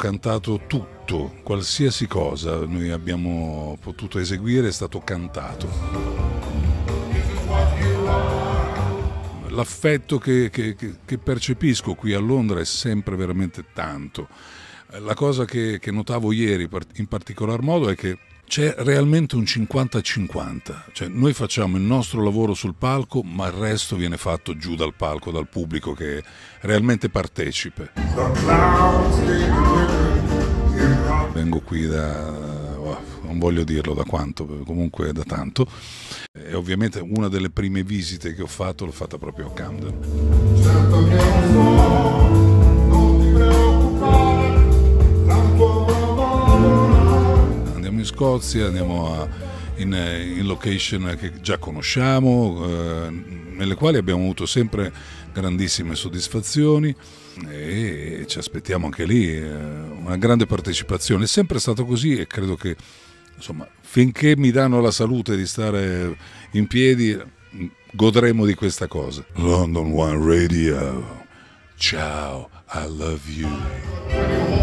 cantato tutto, qualsiasi cosa noi abbiamo potuto eseguire è stato cantato. L'affetto che, che, che percepisco qui a Londra è sempre veramente tanto. La cosa che, che notavo ieri in particolar modo è che c'è realmente un 50-50, cioè noi facciamo il nostro lavoro sul palco, ma il resto viene fatto giù dal palco, dal pubblico che realmente partecipe. Vengo qui da, oh, non voglio dirlo da quanto, comunque da tanto, e ovviamente una delle prime visite che ho fatto l'ho fatta proprio a Camden. In Scozia, andiamo a, in, in, location che già conosciamo, eh, nelle quali abbiamo avuto sempre grandissime soddisfazioni e ci aspettiamo anche lì eh, una grande partecipazione. È sempre stato così e credo che insomma, finché mi danno la salute di stare in piedi godremo di questa cosa. London One Radio. Ciao, I love you.